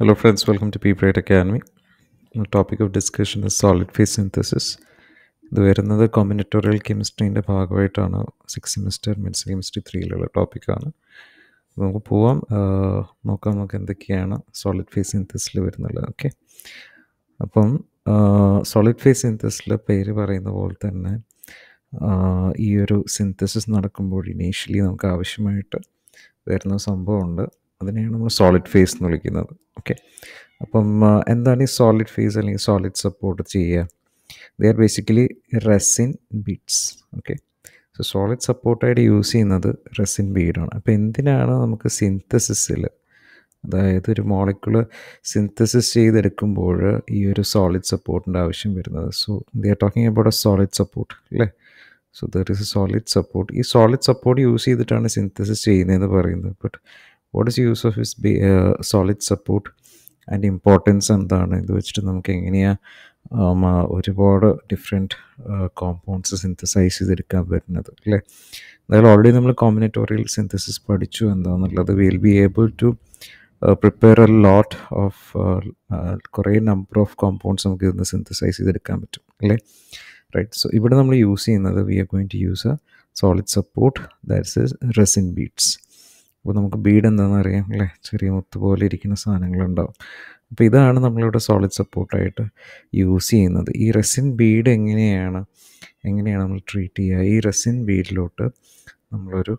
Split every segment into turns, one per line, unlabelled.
Hello, friends. Welcome to Bright Academy. The topic of discussion is solid phase synthesis. ഇത് വരുന്നത് combinatorial കെമിസ്ട്രീന്റെ ഭാഗമായിട്ടാണ് six semester mids chemistry ത്രീയിലുള്ള ടോപ്പിക്കാണ് നമുക്ക് പോവാം നോക്കാം നമുക്ക് എന്തൊക്കെയാണ് സോളിഡ് ഫേസ് സിന്തസിൽ വരുന്നത് ഓക്കെ അപ്പം സോളിഡ് ഫേസ് സിന്തസിൽ പേര് പറയുന്ന പോലെ തന്നെ ഈ ഒരു സിന്തസിസ് നടക്കുമ്പോൾ ഇനീഷ്യലി നമുക്ക് ആവശ്യമായിട്ട് വരുന്ന സംഭവമുണ്ട് അതിനെയാണ് നമ്മൾ സോളിഡ് ഫേസ് എന്ന് വിളിക്കുന്നത്. ഓക്കെ അപ്പം എന്താണ് ഈ സോളിഡ് ഫേസ് അല്ലെങ്കിൽ സോളിഡ് സപ്പോർട്ട് ചെയ്യുക? They are basically resin beads okay so solid സപ്പോർട്ടായിട്ട് യൂസ് ചെയ്യുന്നത് റെസിൻ ബീഡാണ് അപ്പോൾ എന്തിനാണ് നമുക്ക് സിന്തസിസിൽ അതായത് ഒരു മോളിക്കുൾ സിന്തസിസ് ചെയ്തെടുക്കുമ്പോൾ ഈ ഒരു സോളിഡ് സപ്പോർട്ടിന്റെ ആവശ്യം വരുന്നത്? So they are talking about a solid support അല്ലേ? So there is a solid support ഈ സോളിഡ് സപ്പോർട്ട് യൂസ് ചെയ്തിട്ടാണ് സിന്തസിസ് ചെയ്യുന്നതെന്ന് പറയുന്നത്. But what is use of be solid support അതിന്റെ ഇമ്പോർട്ടൻസ് എന്താണ്? ഇത് വെച്ചിട്ട് നമുക്ക് എങ്ങനെയാണ് ഒരുപാട് ഡിഫറെന്റ് കോമ്പൗണ്ട്സ് സിന്തസൈസ് ചെയ്തെടുക്കാൻ പറ്റുന്നത് അല്ലേ? എന്തായാലും ഓൾറെഡി നമ്മൾ കോമ്പിനേറ്റോറിയൽ സിന്തസിസ് പഠിച്ചു എന്താണെന്നുള്ളത് will be able to prepare a lot of കുറേ നമ്പർ ഓഫ് കോമ്പൗണ്ട്സ് നമുക്ക് ഇന്ന് സിന്തസൈസ് ചെയ്തെടുക്കാൻ പറ്റും അല്ലേ? റൈറ്റ് സോ ഇവിടെ നമ്മൾ യൂസ് ചെയ്യുന്നത് we are going to use a solid support that's resin beads അപ്പോൾ നമുക്ക് ബീഡ് എന്താണെന്ന് അറിയാം അല്ലേ? ചെറിയ മുത്ത് പോലെ ഇരിക്കുന്ന സാധനങ്ങളുണ്ടാവും. അപ്പോൾ ഇതാണ് നമ്മളിവിടെ സോളിഡ് സപ്പോർട്ടായിട്ട് യൂസ് ചെയ്യുന്നത്. ഈ റെസിൻ ബീഡ് എങ്ങനെയാണ് എങ്ങനെയാണ് നമ്മൾ ട്രീറ്റ് ചെയ്യുക? ഈ റെസിൻ ബീഡിലോട്ട് നമ്മളൊരു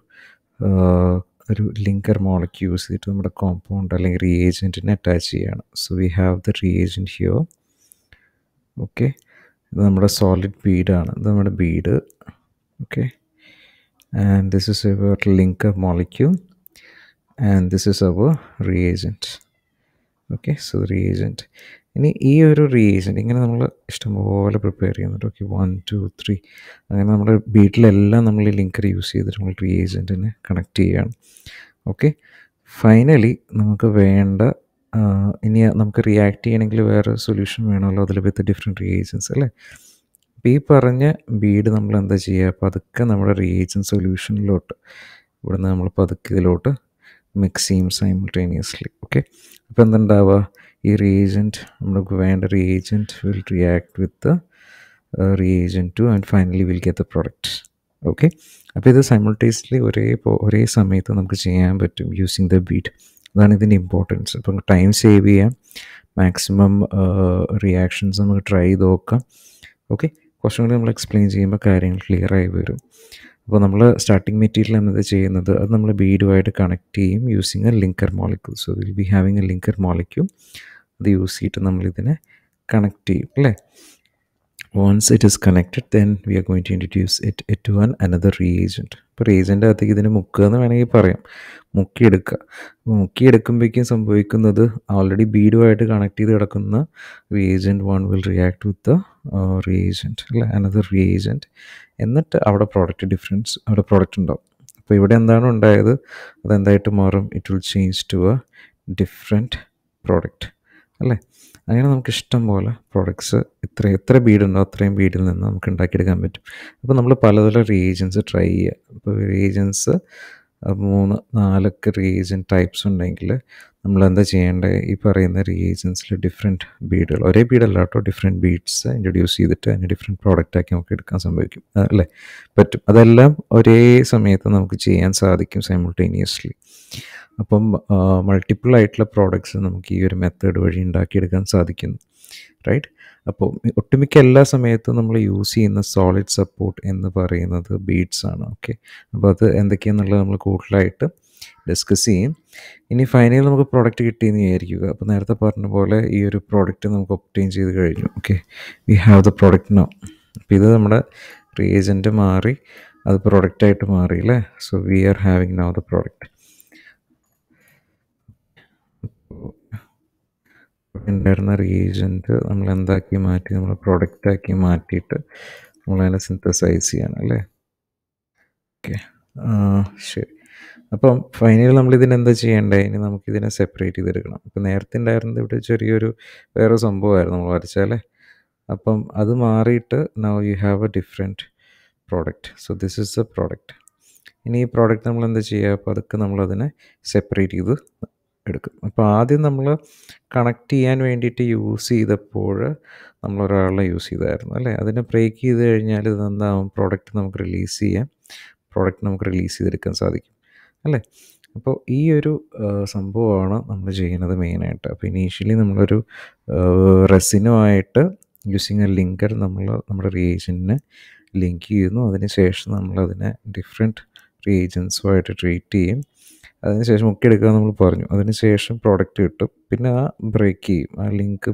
ഒരു ലിങ്കർ മോളയ്ക്ക് യൂസ് ചെയ്തിട്ട് നമ്മുടെ കോമ്പൗണ്ട് അല്ലെങ്കിൽ റിയേജന്റിനെ അറ്റാച്ച് ചെയ്യുകയാണ് so we have the reagent here okay ഇത് നമ്മുടെ സോളിഡ് ബീഡാണ് ഇത് നമ്മുടെ bead okay and this is a linker molecule and this is our reagent okay so reagent ഇനി ഈ ഒരു റിയേജന്റ് ഇങ്ങനെ നമ്മൾ ഇഷ്ടംപോലെ പ്രിപ്പയർ ചെയ്യുന്നുണ്ട്. ഓക്കെ വൺ ടു ത്രീ അങ്ങനെ നമ്മുടെ ബീറ്റിലെല്ലാം നമ്മൾ ഈ ലിങ്കർ യൂസ് ചെയ്തിട്ട് നമ്മൾ റിയേജന്റിനെ കണക്ട് ചെയ്യുകയാണ് ഓക്കെ ഫൈനലി നമുക്ക് വേണ്ട ഇനി നമുക്ക് റിയാക്ട് ചെയ്യണമെങ്കിൽ വേറെ സൊല്യൂഷൻ വേണമല്ലോ. അതിൽ വിത്ത് ഡിഫറെന്റ് റിയേജൻസ് അല്ലേ? അപ്പോൾ ഈ പറഞ്ഞ ബീഡ് നമ്മൾ എന്താ ചെയ്യുക? പതുക്കെ നമ്മുടെ റിയേജൻ സൊല്യൂഷനിലോട്ട് ഇവിടുന്ന് നമ്മൾ പതുക്കെ ഇതിലോട്ട് മിക്സ് ചെയ്യും സൈമിൾട്ടേനിയസ്ലി ഓക്കെ അപ്പോൾ എന്തുണ്ടാവുക? ഈ റിയേജന്റ് നമുക്ക് വേണ്ട reagent will react with reagent two and finally will get the product okay അപ്പോൾ ഇത് സൈമിൾട്ടേനിയസ്ലി ഒരേ ഒരേ സമയത്ത് നമുക്ക് ചെയ്യാൻ പറ്റും യൂസിങ് ദ ബീറ്റ് അതാണ് ഇതിന്റെ ഇമ്പോർട്ടൻസ് അപ്പം ടൈം സേവ് ചെയ്യാം. മാക്സിമം റിയാക്ഷൻസ് നമുക്ക് ട്രൈ ചെയ്ത് നോക്കാം ഓക്കെ കുറച്ചും കൂടി നമ്മൾ എക്സ്പ്ലെയിൻ ചെയ്യുമ്പോൾ കാര്യങ്ങൾ ക്ലിയർ ആയി വരും. അപ്പോൾ നമ്മൾ സ്റ്റാർട്ടിങ് മെറ്റീരിയൽ എന്നത് ചെയ്യുന്നത് അത് നമ്മൾ ബീഡുമായിട്ട് കണക്ട് ചെയ്യും using a linker molecule so will be having a linker molecule അത് യൂസ് ചെയ്തിട്ട് നമ്മളിതിനെ കണക്ട് ചെയ്യും അല്ലേ? Once it is connected then we are going to introduce it, it to an another reagent. ഇപ്പോൾ റീജന്റെ അകത്തേക്ക് ഇതിന് മുക്കുക എന്ന് വേണമെങ്കിൽ പറയാം. മുക്കിയെടുക്കുക അപ്പോൾ മുക്കിയെടുക്കുമ്പോഴേക്കും സംഭവിക്കുന്നത് ഓൾറെഡി ബീഡുമായിട്ട് കണക്ട് ചെയ്ത് കിടക്കുന്ന reagent one will react with the reagent അല്ല? അനദർ റിയേജന്റ് എന്നിട്ട് അവിടെ പ്രോഡക്റ്റ് ഡിഫറൻസ് അവിടെ പ്രോഡക്റ്റ് ഉണ്ടാവും. അപ്പോൾ ഇവിടെ എന്താണ് ഉണ്ടായത്? അതെന്തായിട്ട് മാറും? It will change to a different product അല്ലേ? അങ്ങനെ നമുക്ക് ഇഷ്ടം പോലെ പ്രോഡക്ട്സ് ഇത്ര എത്ര ബീഡുണ്ടോ അത്രയും ബീഡിൽ നിന്ന് നമുക്ക് ഉണ്ടാക്കിയെടുക്കാൻ പറ്റും. അപ്പോൾ നമ്മൾ പലതരം റീജൻസ് ട്രൈ ചെയ്യുക അപ്പോൾ റീജൻസ് മൂന്ന് നാലൊക്കെ റീജൻ ടൈപ്സ് ഉണ്ടെങ്കിൽ നമ്മൾ എന്താ ചെയ്യേണ്ടത് ഈ പറയുന്ന റീജൻസിൽ ഡിഫറെന്റ് ബീഡുകൾ ഒരേ ബീഡല്ല കേട്ടോ ഡിഫറെന്റ് ബീഡ്സ് ഇൻട്രൊഡ്യൂസ് ചെയ്തിട്ട് അതിന് ഡിഫറെന്റ് പ്രോഡക്റ്റാക്കി നമുക്ക് എടുക്കാൻ സംഭവിക്കും. അല്ലേ? പറ്റും. അതെല്ലാം ഒരേ സമയത്ത് നമുക്ക് ചെയ്യാൻ സാധിക്കും സൈമിൾട്ടേനിയസ്ലി അപ്പം മൾട്ടിപ്പിൾ ആയിട്ടുള്ള പ്രോഡക്ട്സ് നമുക്ക് ഈ ഒരു മെത്തേഡ് വഴി ഉണ്ടാക്കിയെടുക്കാൻ സാധിക്കുന്നു. റൈറ്റ് അപ്പോൾ ഒട്ടുമിക്ക എല്ലാ സമയത്തും നമ്മൾ യൂസ് ചെയ്യുന്ന സോളിഡ് സപ്പോർട്ട് എന്ന് പറയുന്നത് ബീഡ്സ് ആണ്. ഓക്കെ അപ്പോൾ അത് എന്തൊക്കെയാണെന്നുള്ളത് നമ്മൾ കൂടുതലായിട്ട് ഡിസ്കസ് ചെയ്യും. ഇനി ഫൈനലി നമുക്ക് പ്രോഡക്റ്റ് കിട്ടിയെന്ന് വിചാരിക്കുക. അപ്പോൾ നേരത്തെ പറഞ്ഞ പോലെ ഈ ഒരു പ്രോഡക്റ്റ് നമുക്ക് ഒപ്റ്റെയിൻ ചെയ്ത് കഴിഞ്ഞു. Okay we have the product now അപ്പോൾ ഇത് നമ്മുടെ റീജന്റ് മാറി അത് പ്രോഡക്റ്റായിട്ട് മാറി അല്ലേ? So we are having now the product ഉണ്ടായിരുന്ന റിയേജന്റ് നമ്മൾ എന്താക്കി മാറ്റി നമ്മൾ പ്രൊഡക്റ്റാക്കി മാറ്റിയിട്ട് നമ്മളതിനെ സിന്തസൈസ് ചെയ്യണം അല്ലേ? ഓക്കെ ശരി. അപ്പം ഫൈനലി നമ്മൾ ഇതിനെന്താ ചെയ്യേണ്ടത് ഇനി നമുക്കിതിനെ സെപ്പറേറ്റ് ചെയ്തെടുക്കണം. ഇപ്പം നേരത്തെ ഉണ്ടായിരുന്നത് ഇവിടെ ചെറിയൊരു വേറെ സംഭവമായിരുന്നു നമ്മൾ വരച്ചാലേ അപ്പം അത് മാറിയിട്ട് now you have a different product so this is a product ഇനി ഈ പ്രോഡക്റ്റ് നമ്മൾ എന്താ ചെയ്യുക? അപ്പോൾ അതൊക്കെ നമ്മളതിനെ സെപ്പറേറ്റ് ചെയ്ത് എടുക്കും. അപ്പോൾ ആദ്യം നമ്മൾ കണക്ട് ചെയ്യാൻ വേണ്ടിയിട്ട് യൂസ് ചെയ്തപ്പോൾ നമ്മൾ ഒരാളെ യൂസ് ചെയ്തായിരുന്നു അല്ലേ? അതിനെ ബ്രേക്ക് ചെയ്ത് കഴിഞ്ഞാൽ ഇത് എന്താവും? പ്രോഡക്റ്റ് നമുക്ക് റിലീസ് ചെയ്യാം പ്രോഡക്റ്റ് നമുക്ക് റിലീസ് ചെയ്തെടുക്കാൻ സാധിക്കും അല്ലേ? അപ്പോൾ ഈ ഒരു സംഭവമാണ് നമ്മൾ ചെയ്യുന്നത് മെയിനായിട്ട് അപ്പോൾ ഇനീഷ്യലി നമ്മളൊരു റെസിനുമായിട്ട് യൂസിങ് എ ലിങ്കർ നമ്മൾ നമ്മുടെ റിയേജന്റിനെ ലിങ്ക് ചെയ്യുന്നു. അതിനുശേഷം നമ്മളതിനെ ഡിഫറെന്റ് റിയേജൻസുമായിട്ട് ട്രീറ്റ് ചെയ്യും. അതിനുശേഷം മുക്കിയെടുക്കുക നമ്മൾ പറഞ്ഞു. അതിനുശേഷം പ്രോഡക്റ്റ് കിട്ടും. പിന്നെ ആ ബ്രേക്ക് ചെയ്യും. ആ ലിങ്ക്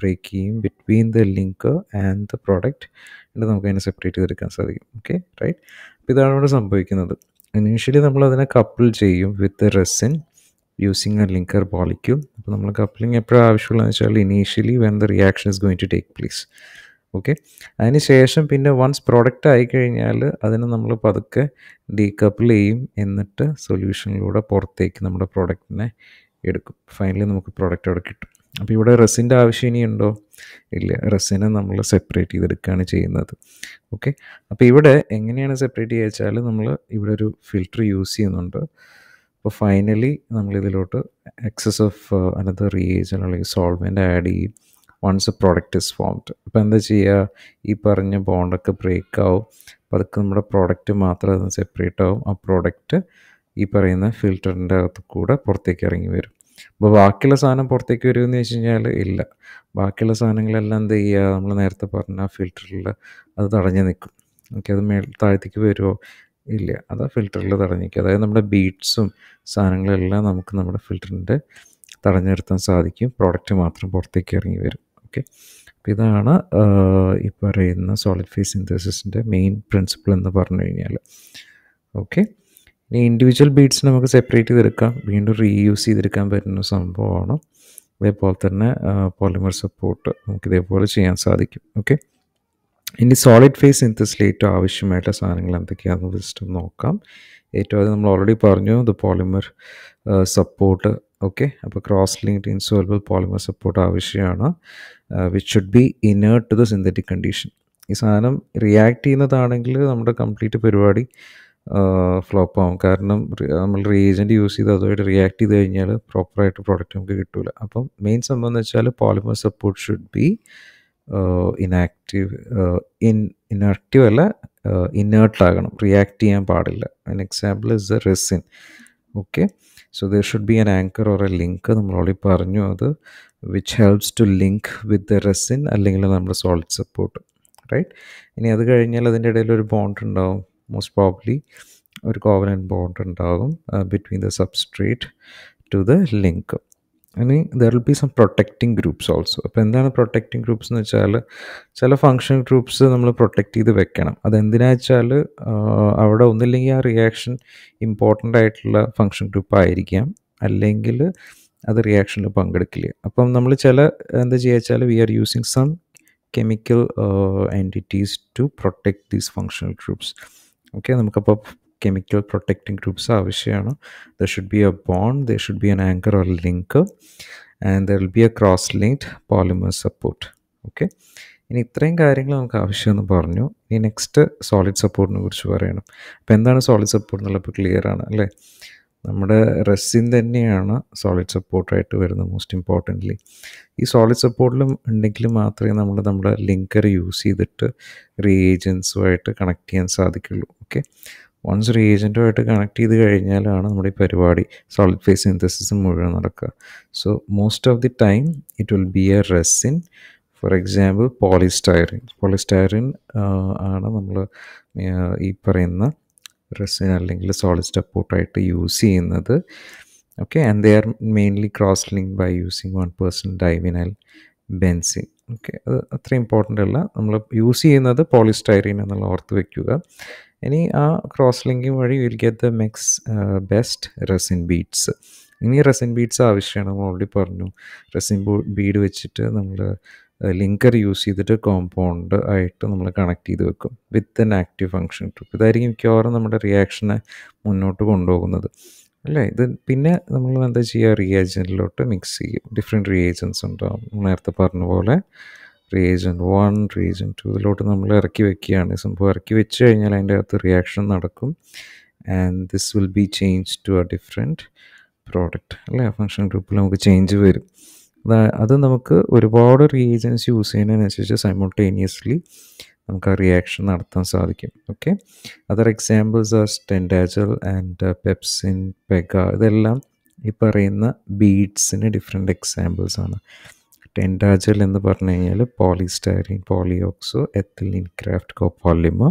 ബ്രേക്ക് ചെയ്യും between the link and the product എന്നിട്ട് നമുക്ക് അതിനെ സെപ്പറേറ്റ് ചെയ്തെടുക്കാൻ സാധിക്കും. ഓക്കെ റൈറ്റ് അപ്പോൾ ഇതാണ് ഇവിടെ സംഭവിക്കുന്നത്. ഇനീഷ്യലി നമ്മൾ അതിനെ കപ്പിൾ ചെയ്യും with resin using a linker molecule അപ്പോൾ നമ്മൾ കപ്ലിംഗ് എപ്പോഴാണ് ആവശ്യമുള്ളതെന്ന് വെച്ചാൽ initially when the reaction is going to take place okay അതിന് ശേഷം പിന്നെ വൺസ് പ്രോഡക്റ്റ് ആയിക്കഴിഞ്ഞാൽ അതിനെ നമ്മൾ പതുക്കെ ഡീകപ്പിൾ ചെയ്യും. എന്നിട്ട് സൊല്യൂഷനിലൂടെ പുറത്തേക്ക് നമ്മുടെ പ്രോഡക്റ്റിനെ എടുക്കും. ഫൈനലി നമുക്ക് പ്രോഡക്റ്റ് അവിടെ കിട്ടും. അപ്പോൾ ഇവിടെ റെസിന്റെ ആവശ്യം ഇനിയുണ്ടോ? ഇല്ല. റെസിനെ നമ്മൾ സെപ്പറേറ്റ് ചെയ്തെടുക്കുകയാണ് ചെയ്യുന്നത്. ഓക്കെ അപ്പോൾ ഇവിടെ എങ്ങനെയാണ് സെപ്പറേറ്റ് ചെയ്യുക വെച്ചാൽ നമ്മൾ ഇവിടെ ഒരു ഫിൽറ്റർ യൂസ് ചെയ്യുന്നുണ്ട്. അപ്പോൾ ഫൈനലി നമ്മളിതിലോട്ട് എക്സസ് ഓഫ് അനദർ റിയേജൻ അല്ലെങ്കിൽ സോൾവെന്റ് ആഡ് ചെയ്യും. വൺസ് പ്രോഡക്റ്റ് ഇസ് ഫോംഡ് അപ്പോൾ എന്താ ചെയ്യുക ഈ പറഞ്ഞ ബോണ്ടൊക്കെ ബ്രേക്ക് ആവും. അപ്പോൾ അതൊക്കെ നമ്മുടെ പ്രോഡക്റ്റ് മാത്രം അത് സെപ്പറേറ്റ് ആവും. ആ പ്രോഡക്റ്റ് ഈ പറയുന്ന ഫിൽറ്ററിന്റെ അകത്ത് കൂടെ പുറത്തേക്ക് ഇറങ്ങി വരും. അപ്പോൾ ബാക്കിയുള്ള സാധനം പുറത്തേക്ക് വരുമെന്ന് വെച്ച് കഴിഞ്ഞാൽ ഇല്ല. ബാക്കിയുള്ള സാധനങ്ങളെല്ലാം എന്ത് ചെയ്യുക നമ്മൾ നേരത്തെ പറഞ്ഞ ഫിൽറ്ററിൽ അത് തടഞ്ഞു നിൽക്കും ഓക്കെ അത് മേൽ താഴത്തേക്ക് വരുമോ ഇല്ല. അത് ഫിൽറ്ററിൽ തടഞ്ഞു നിൽക്കും അതായത് നമ്മുടെ ബീഡ്സും സാധനങ്ങളെല്ലാം നമുക്ക് നമ്മുടെ ഫിൽറ്ററിന്റെ തടഞ്ഞു നിർത്താൻ സാധിക്കും. പ്രോഡക്റ്റ് മാത്രം പുറത്തേക്ക് ഇറങ്ങി വരും. ഓക്കെ. അപ്പോൾ ഇതാണ് ഈ പറയുന്ന സോളിഡ് ഫേസ് സിന്തസിസിന്റെ മെയിൻ പ്രിൻസിപ്പിൾ എന്ന് പറഞ്ഞു കഴിഞ്ഞാൽ ഓക്കെ. ഇനി ഇൻഡിവിജ്വൽ ബീഡ്സ് നമുക്ക് സെപ്പറേറ്റ് ചെയ്തെടുക്കാം. വീണ്ടും റീയൂസ് ചെയ്തെടുക്കാൻ പറ്റുന്ന സംഭവമാണ്. അതേപോലെ തന്നെ പോളിമർ സപ്പോർട്ട് നമുക്ക് ഇതേപോലെ ചെയ്യാൻ സാധിക്കും. ഓക്കെ. ഇനി സോളിഡ് ഫേസ് സിന്തസിൽ ഏറ്റവും ആവശ്യമായിട്ടുള്ള സാധനങ്ങൾ എന്തൊക്കെയാണെന്ന് ജസ്റ്റ് നോക്കാം. ഏറ്റവും ആദ്യം നമ്മൾ ഓൾറെഡി പറഞ്ഞു ദ പോളിമർ സപ്പോർട്ട് ഓക്കെ അപ്പോൾ cross linked insoluble polymer support ആവശ്യമാണ്. Which should be inert to the synthetic condition ഈ സാധനം റിയാക്ട് ചെയ്യുന്നതാണെങ്കിൽ നമ്മുടെ കംപ്ലീറ്റ് പരിപാടി ഫ്ലോപ്പ് ആവും. കാരണം നമ്മൾ റീജന്റ് യൂസ് ചെയ്ത് അതുമായിട്ട് റിയാക്ട് ചെയ്ത് കഴിഞ്ഞാൽ പ്രോപ്പറായിട്ട് പ്രോഡക്റ്റ് നമുക്ക് കിട്ടില്ല അപ്പം മെയിൻ സംഭവം എന്ന് വെച്ചാൽ polymer support should be inactive in inactive അല്ല ഇനേർട്ടാകണം റിയാക്ട് ചെയ്യാൻ പാടില്ല. An example is the resin okay so there should be an anchor or a link നമ്മൾ ഓൾറെഡി പറഞ്ഞു അത് which helps to link with the resin അല്ലെങ്കിൽ നമ്മുടെ solid support right ഇനി അത് കഴിഞ്ഞാൽ അതിന്റെ ഇടയിൽ ഒരു ബോണ്ട് ഉണ്ടാവും. മോസ്റ്റ് പ്രോബ്ലി ഒരു കോവനൻ ബോണ്ട് ഉണ്ടാകും between the substrate to the link ഇനി there will be some protecting groups also അപ്പോൾ എന്താണ് പ്രൊട്ടക്റ്റിംഗ് ഗ്രൂപ്പ്സ് എന്ന് വെച്ചാൽ ചില ഫങ്ഷൻ ഗ്രൂപ്പ്സ് നമ്മൾ പ്രൊട്ടക്റ്റ് ചെയ്ത് വെക്കണം. അതെന്തിനാ വെച്ചാൽ അവിടെ ഒന്നില്ലെങ്കിൽ ആ റിയാക്ഷൻ ഇമ്പോർട്ടന്റ് ആയിട്ടുള്ള ഫങ്ഷൻ ഗ്രൂപ്പ് ആയിരിക്കാം. അല്ലെങ്കിൽ അത് റിയാക്ഷനിൽ പങ്കെടുക്കില്ല. അപ്പം നമ്മൾ ചില എന്താ ചെയ്യുക വെച്ചാൽ we are using some chemical entities to protect these functional groups okay നമുക്കപ്പോൾ കെമിക്കൽ പ്രൊട്ടക്റ്റിംഗ് ഗ്രൂപ്പ്സ് ആവശ്യമാണ് there should be a bond there should be an anchor or link and there will be a cross linked polymer support okay ഇനി ഇത്രയും കാര്യങ്ങൾ നമുക്ക് ആവശ്യമെന്ന് പറഞ്ഞു. ഇനി next solid സപ്പോർട്ടിനെ കുറിച്ച് പറയണം. അപ്പോൾ എന്താണ് സോളിഡ് സപ്പോർട്ട് എന്നുള്ളത് ഇപ്പോൾ ക്ലിയർ ആണ് അല്ലേ? നമ്മുടെ റെസിൻ തന്നെയാണ് സോളിഡ് സപ്പോർട്ടായിട്ട് വരുന്നത് മോസ്റ്റ് ഇമ്പോർട്ടന്റ്ലി ഈ സോളിഡ് സപ്പോർട്ടിലും ഉണ്ടെങ്കിൽ മാത്രമേ നമ്മൾ നമ്മുടെ ലിങ്കർ യൂസ് ചെയ്തിട്ട് റിയേജൻസുമായിട്ട് കണക്ട് ചെയ്യാൻ സാധിക്കുള്ളൂ. ഓക്കെ വൺസ് റീജന്റുമായിട്ട് കണക്ട് ചെയ്ത് കഴിഞ്ഞാലാണ് നമ്മുടെ ഈ പരിപാടി സോളിഡ് ഫേസ് സിന്തസിസ് മുഴുവൻ നടക്കുക. So most of the time it will be a resin for example polystyrene polystyrene ആണ് നമ്മൾ ഈ പറയുന്ന റെസിൻ അല്ലെങ്കിൽ സോളിഡ് സപ്പോർട്ടായിട്ട് യൂസ് ചെയ്യുന്നത്. Okay and they are mainly cross link by using one percent divinyl benzene okay അത് അത്ര important അല്ല. നമ്മൾ യൂസ് ചെയ്യുന്നത് പോളിസ്റ്റൈറിൻ എന്നുള്ള ഓർത്ത് വയ്ക്കുക ഇനി ആ ക്രോസ് ലിങ്കിങ് വഴി will get the max best resin beads ഇനി റെസിൻ ബീഡ്സ് ആവശ്യമാണ്. നമ്മൾ ഓൾറെഡി പറഞ്ഞു. റെസിൻ ബീഡ് വെച്ചിട്ട് നമ്മൾ ലിങ്കർ യൂസ് ചെയ്തിട്ട് കോമ്പൗണ്ട് ആയിട്ട് നമ്മൾ കണക്ട് ചെയ്ത് വെക്കും. With an active function trip ഇതായിരിക്കും മിക്കവാറും നമ്മുടെ റിയാക്ഷനെ മുന്നോട്ട് കൊണ്ടുപോകുന്നത്. അല്ലേ? ഇത് പിന്നെ നമ്മൾ എന്താ ചെയ്യുക? റിയേജന്റിലോട്ട് മിക്സ് ചെയ്യും. ഡിഫറെന്റ് റിയേജൻസ് ഉണ്ടാവും. നേരത്തെ പറഞ്ഞ പോലെ റിയേജൻ വൺ റിയേജൻ ടു ഇതിലോട്ട് നമ്മൾ ഇറക്കി വെക്കുകയാണ്. സംഭവം ഇറക്കി വെച്ച് കഴിഞ്ഞാൽ അതിന്റെ അകത്ത് റിയാക്ഷൻ നടക്കും. And this will be change to a different product അല്ലേ? ഫങ്ഷൻ ഗ്രൂപ്പിൽ നമുക്ക് ചേഞ്ച് വരും. അതാ- അത് നമുക്ക് ഒരുപാട് റിയേജൻസ് യൂസ് ചെയ്യുന്നതിനനുസരിച്ച് സൈമൾട്ടേനിയസ്ലി നമുക്ക് ആ റിയാക്ഷൻ നടത്താൻ സാധിക്കും. Okay other examples are TentaGel and pepsin PEGA ഇതെല്ലാം ഈ പറയുന്ന ബീഡ്സിന് ഡിഫറെന്റ് എക്സാമ്പിൾസ് ആണ്. ടെൻഡാജൽ എന്ന് പറഞ്ഞു കഴിഞ്ഞാൽ polystyrene polyoxyethylene graft copolymer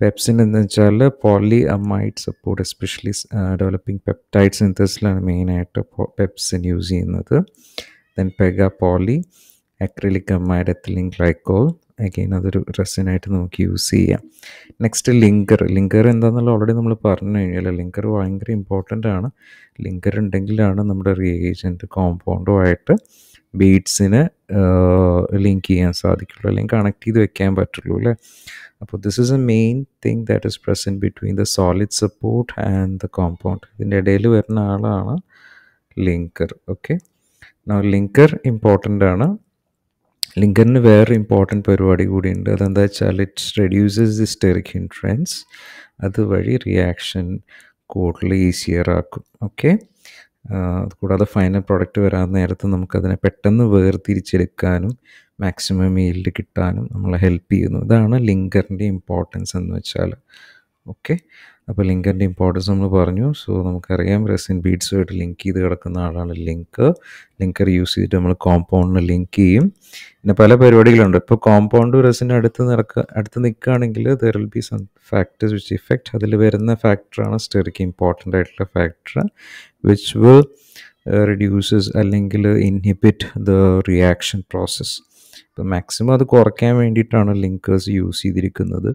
PepSyn എന്ന് വെച്ചാൽ poly amide support especially developing peptide സിന്തസിലാണ് മെയിനായിട്ട് പെപ്സിൻ യൂസ് ചെയ്യുന്നത്. Then PEGA poly acrylic amide ethylene glycol again അതൊരു റെസിനായിട്ട് നമുക്ക് യൂസ് ചെയ്യാം. നെക്സ്റ്റ് ലിങ്കർ ലിങ്കർ എന്താണെന്നുള്ള ഓൾറെഡി നമ്മൾ പറഞ്ഞു കഴിഞ്ഞാൽ ലിങ്കർ ഭയങ്കര ഇമ്പോർട്ടന്റ് ആണ്. ലിങ്കർ ഉണ്ടെങ്കിലാണ് നമ്മുടെ റിയേജന്റ് കോമ്പൗണ്ടുമായിട്ട് ബീഡ്സിന് ലിങ്ക് ചെയ്യാൻ സാധിക്കുള്ളൂ. അല്ലെങ്കിൽ കണക്ട് ചെയ്ത് വെക്കാൻ പറ്റുള്ളൂ അല്ലേ? അപ്പോൾ this is a main thing that is present between the solid support and the compound ഇതിന്റെ ഇടയിൽ വരുന്ന ആളാണ് ലിങ്കർ ഓക്കെ ലിങ്കർ ഇമ്പോർട്ടന്റ് ആണ്. ലിങ്കറിന് വേറെ ഇമ്പോർട്ടന്റ് പരിപാടി കൂടിയുണ്ട്. അതെന്താ വെച്ചാൽ it's reduces the steric hindrance അതുവഴി റിയാക്ഷൻ കൂടുതൽ ഈസിയർ ആക്കും. ഓക്കെ കൂടാതെ ഫൈനൽ പ്രോഡക്റ്റ് വരാൻ നേരത്ത് നമുക്കതിനെ പെട്ടെന്ന് വേർതിരിച്ചെടുക്കാനും മാക്സിമം ഈൽഡ് കിട്ടാനും നമ്മളെ ഹെൽപ്പ് ചെയ്യുന്നു. ഇതാണ് ലിങ്കറിന്റെ ഇമ്പോർട്ടൻസ് എന്ന് വെച്ചാൽ ഓക്കെ അപ്പോൾ ലിങ്കിന്റെ ഇമ്പോർട്ടൻസ് നമ്മൾ പറഞ്ഞു. സോ നമുക്കറിയാം റെസിൻ ബീഡ്സുമായിട്ട് ലിങ്ക് ചെയ്ത് കിടക്കുന്ന ആളാണ് ലിങ്ക്. ലിങ്കർ യൂസ് ചെയ്തിട്ട് നമ്മൾ കോമ്പൗണ്ടിന് ലിങ്ക് ചെയ്യും. പിന്നെ പല പരിപാടികളുണ്ട്. ഇപ്പോൾ കോമ്പൗണ്ട് റെസിന് അടുത്ത് നടക്കുക അടുത്ത് നിൽക്കുകയാണെങ്കിൽ there will be some factors which affect അതിൽ വരുന്ന ഫാക്ടറാണ് സ്റ്റെറിക്ക് ഇമ്പോർട്ടന്റ് ആയിട്ടുള്ള ഫാക്ടർ വിച്ച് വിൽ റിഡ്യൂസസ് അല്ലെങ്കിൽ ഇൻഹിബിറ്റ് ദ റിയാക്ഷൻ പ്രോസസ്സ് ഇപ്പോൾ മാക്സിമം അത് കുറയ്ക്കാൻ വേണ്ടിയിട്ടാണ് ലിങ്കേഴ്സ് യൂസ് ചെയ്തിരിക്കുന്നത്.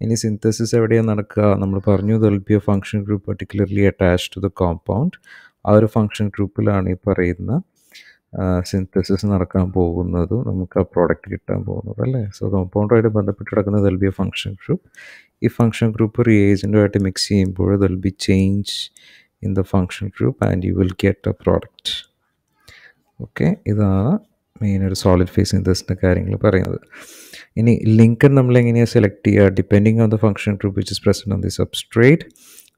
ഇനി സിന്തസിസ് എവിടെയാണ് നടക്കുക? നമ്മൾ പറഞ്ഞു there be a function group particularly attach to the compound ആ ഒരു ഫങ്ഷൻ ഗ്രൂപ്പിലാണ് ഈ പറയുന്ന സിന്തസിസ് നടക്കാൻ പോകുന്നതും നമുക്ക് ആ പ്രോഡക്റ്റ് കിട്ടാൻ പോകുന്നത് അല്ലേ? സോ കോമ്പൗണ്ടുമായിട്ട് ബന്ധപ്പെട്ട് കിടക്കുന്ന there be a function group ഈ ഫങ്ഷൻ ഗ്രൂപ്പ് റിയേജന്റുമായിട്ട് മിക്സ് ചെയ്യുമ്പോൾ there be change in the function group and you will get a product okay ഇതാണ് മെയിൻ ഒരു സോളിഡ് ഫേസ് സിന്തസിന്റെ കാര്യങ്ങൾ പറയുന്നത്. ഇനി ലിങ്കൺ നമ്മൾ എങ്ങനെയാണ് സെലക്ട് ചെയ്യുക? Depending on the function group which is present on the substrate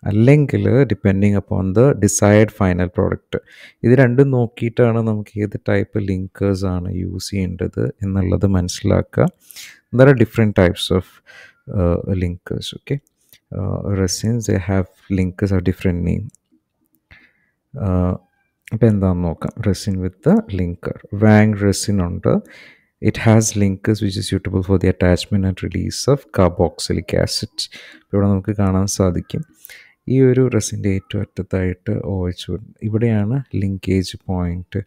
അല്ലെങ്കിൽ depending upon the desired final product ഇത് രണ്ടും നോക്കിയിട്ടാണ് നമുക്ക് ഏത് ടൈപ്പ് ലിങ്കേഴ്സ് ആണ് യൂസ് ചെയ്യേണ്ടത് എന്നുള്ളത് മനസ്സിലാക്കുക. There are different types of linkers okay resins they have linkers are different name അപ്പോൾ എന്താണെന്ന് നോക്കാം? Resin with linker Wang resin ഉണ്ട്. It has linkers which is suitable for the attachment and release of carboxylic acid. ഇവിടെ നമുക്ക് കാണാൻ സാധിക്കും. ഈ ഒരു റെസിന്റെ ഏറ്റവും അറ്റത്തായിട്ട് ഒ എച്ച് ഇവിടെയാണ് ലിങ്കേജ് പോയിന്റ്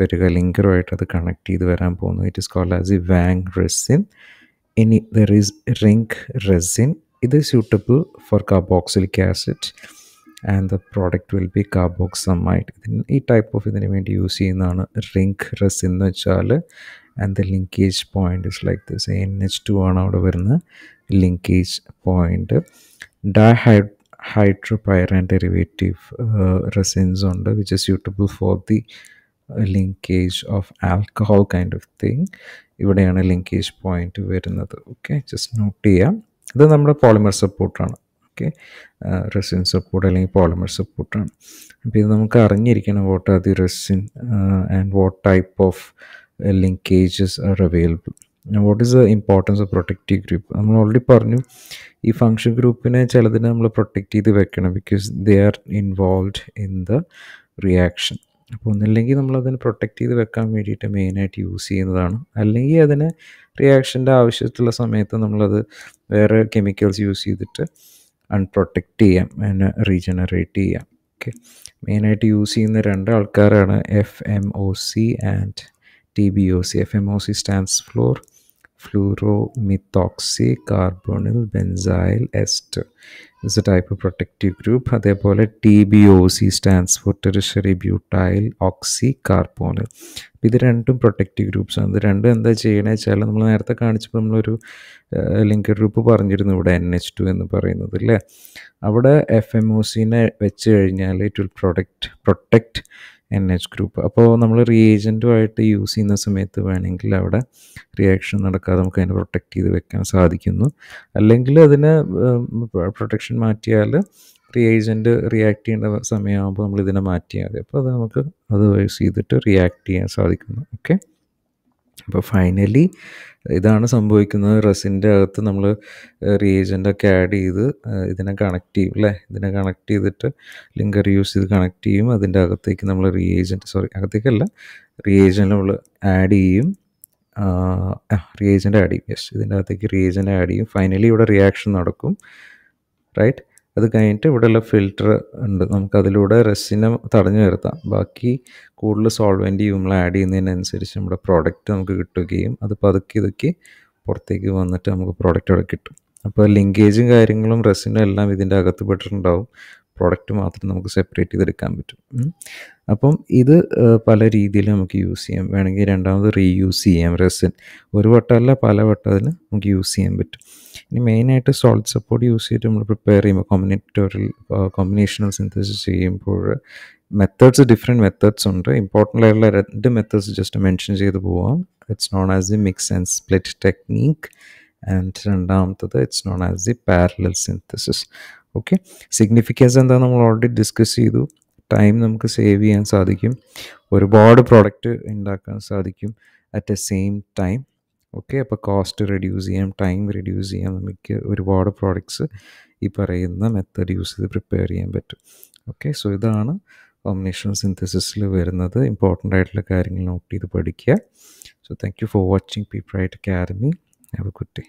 വരിക. ലിങ്കറുമായിട്ട് അത് കണക്ട് ചെയ്ത് വരാൻ പോകുന്നു it is called as a Wang resin ഇനി ദർ ഈസ് റിങ്ക് റെസിൻ ഇത് suitable for carboxylic acid and the product will be carboxamide ഇതിന് ഈ ടൈപ്പ് ഓഫ് ഇതിന് വേണ്ടി യൂസ് ചെയ്യുന്നതാണ് റിങ്ക് റെസിൻ എന്ന് വെച്ചാൽ and the linkage point is like this N H two ആണ് അവിടെ വരുന്ന linkage point dihydro hydropyran derivative uh, resins ഉണ്ട് which is suitable for the uh, linkage of alcohol kind of thing. ഇവിടെയാണ് linkage point വരുന്നത്. Okay just note ചെയ്യാം. ഇത് നമ്മുടെ polymer സപ്പോർട്ടാണ് ഓക്കെ റെസിൻ സപ്പോർട്ട് അല്ലെങ്കിൽ പോളിമർ സപ്പോർട്ടാണ് അപ്പോൾ ഇത് നമുക്ക് അറിഞ്ഞിരിക്കണം what are the resin and what type of linkages are available what is the importance of protective group നമ്മൾ ഓൾറെഡി പറഞ്ഞു ഈ ഫങ്ഷൻ ഗ്രൂപ്പിനെ ചിലതിനെ നമ്മൾ പ്രൊട്ടക്റ്റ് ചെയ്ത് വെക്കണം because they are involve in the reaction അപ്പോൾ ഒന്നില്ലെങ്കിൽ നമ്മളതിനെ പ്രൊട്ടക്റ്റ് ചെയ്ത് വെക്കാൻ വേണ്ടിയിട്ട് മെയിനായിട്ട് യൂസ് ചെയ്യുന്നതാണ്. അല്ലെങ്കിൽ അതിനെ റിയാക്ഷന്റെ ആവശ്യത്തിലുള്ള സമയത്ത് നമ്മളത് വേറെ കെമിക്കൽസ് യൂസ് ചെയ്തിട്ട് അൺപ്രൊട്ടക്റ്റ് ചെയ്യാം അതിനെ റീജനറേറ്റ് ചെയ്യാം. ഓക്കെ മെയിനായിട്ട് യൂസ് ചെയ്യുന്ന രണ്ട് ആൾക്കാരാണ് F M O C and O C stands for fluoromethoxy carbonyl benzyl ester is a type of protective group അതേപോലെ T B O C stands for tertiary butyl oxy carbonyl ഇത് രണ്ടും protective groups ആണ്. ഇത് രണ്ടും എന്താ ചെയ്യണമെന്ന് വെച്ചാൽ നമ്മൾ നേരത്തെ കാണിച്ചപ്പോൾ നമ്മളൊരു ലിങ്കർ ഗ്രൂപ്പ് പറഞ്ഞിരുന്നു ഇവിടെ എൻ എച്ച് ടു എന്ന് പറയുന്നത് അല്ലേ? അവിടെ എഫ് എം ഒ സിനെ വെച്ച് കഴിഞ്ഞാൽ it will product protect N H group അപ്പോൾ നമ്മൾ റിയേജന്റുമായിട്ട് യൂസ് ചെയ്യുന്ന സമയത്ത് വേണമെങ്കിൽ അവിടെ റിയാക്ഷൻ നടക്കാതെ നമുക്ക് അതിനെ പ്രൊട്ടക്റ്റ് ചെയ്ത് വെക്കാൻ സാധിക്കുന്നു. അല്ലെങ്കിൽ അതിന് പ്രൊട്ടക്ഷൻ മാറ്റിയാൽ റിയേജന്റ് റിയാക്ട് ചെയ്യേണ്ട സമയമാകുമ്പോൾ നമ്മൾ ഇതിനെ മാറ്റിയാൽ മതി. അപ്പോൾ അത് നമുക്ക് അത് യൂസ് ചെയ്തിട്ട് റിയാക്ട് ചെയ്യാൻ സാധിക്കുന്നു. ഓക്കെ അപ്പോൾ ഫൈനലി ഇതാണ് സംഭവിക്കുന്നത്. റസിന്റെ അകത്ത് നമ്മൾ റീജന്റൊക്കെ ആഡ് ചെയ്ത് ഇതിനെ കണക്ട് ചെയ്യും അല്ലേ ഇതിനെ കണക്ട് ചെയ്തിട്ട് ലിങ്കർ യൂസ് ചെയ്ത് കണക്ട് ചെയ്യും. അതിന്റെ അകത്തേക്ക് നമ്മൾ റിയേജന്റ് സോറി അകത്തേക്കല്ല റീജൻ നമ്മൾ ആഡ് ചെയ്യും. റിയേജന്റ് ആഡ് ചെയ്യും. യെസ് ഇതിന്റെ അകത്തേക്ക് റിയേജന്റ് ആഡ് ചെയ്യും. ഫൈനലി ഇവിടെ റിയാക്ഷൻ നടക്കും. റൈറ്റ് അത് കഴിഞ്ഞിട്ട് ഇവിടെയുള്ള ഫിൽറ്റർ ഉണ്ട്. നമുക്കതിലൂടെ റെസിനെ തടഞ്ഞു നിർത്താം. ബാക്കി കൂടുതൽ സോൾവെന്റ് നമ്മൾ ആഡ് ചെയ്യുന്നതിനനുസരിച്ച് നമ്മുടെ പ്രോഡക്റ്റ് നമുക്ക് കിട്ടുകയും അത് പതുക്കി ഇതൊക്കെ പുറത്തേക്ക് വന്നിട്ട് നമുക്ക് പ്രോഡക്റ്റ് അവിടെ കിട്ടും. അപ്പോൾ ലിങ്കേജും കാര്യങ്ങളും റെസിനും എല്ലാം ഇതിന്റെ അകത്ത് പെട്ടിട്ടുണ്ടാവും. പ്രോഡക്റ്റ് മാത്രം നമുക്ക് സെപ്പറേറ്റ് ചെയ്തെടുക്കാൻ പറ്റും. അപ്പം ഇത് പല രീതിയിൽ നമുക്ക് യൂസ് ചെയ്യാം. വേണമെങ്കിൽ രണ്ടാമത് റീയൂസ് ചെയ്യാം. റെസിൻ ഒരു വട്ടമല്ല പല വട്ടം അതിൽ നമുക്ക് യൂസ് ചെയ്യാൻ പറ്റും. ഇനി മെയിനായിട്ട് സോൾട്ട് സപ്പോർട്ട് യൂസ് ചെയ്തിട്ട് നമ്മൾ പ്രിപ്പയർ ചെയ്യുമ്പോൾ കോമ്പിനേറ്റോറിയൽ കോമ്പിനേഷണൽ സിന്തസിസ് ചെയ്യുമ്പോൾ മെത്തേഡ്സ് ഡിഫറെന്റ് മെത്തേഡ്സ് ഉണ്ട്. ഇമ്പോർട്ടന്റ് ആയിട്ടുള്ള രണ്ട് മെത്തേഡ്സ് ജസ്റ്റ് മെൻഷൻ ചെയ്ത് പോവാം. It's known as the mix and split technique and രണ്ടാമത്തത് it's known as the parallel synthesis okay significance എന്താ നമ്മൾ ഓൾറെഡി ഡിസ്കസ് ചെയ്തു. ടൈം നമുക്ക് സേവ് ചെയ്യാൻ സാധിക്കും. ഒരുപാട് പ്രോഡക്റ്റ് ഉണ്ടാക്കാൻ സാധിക്കും at a same time okay അപ്പോൾ കോസ്റ്റ് റെഡ്യൂസ് ചെയ്യാം ടൈം റെഡ്യൂസ് ചെയ്യാം. നമുക്ക് ഒരുപാട് പ്രോഡക്ട്സ് ഈ പറയുന്ന മെത്തേഡ് യൂസ് ചെയ്ത് പ്രിപ്പയർ ചെയ്യാൻ പറ്റും. ഓക്കെ സോ ഇതാണ് കോമ്പിനേഷൻ സിന്തസിസിൽ വരുന്നത്. ഇമ്പോർട്ടന്റ് ആയിട്ടുള്ള കാര്യങ്ങൾ നോട്ട് ചെയ്ത് പഠിക്കുക. So thank you for watching people ആയിട്ട് academy have a good day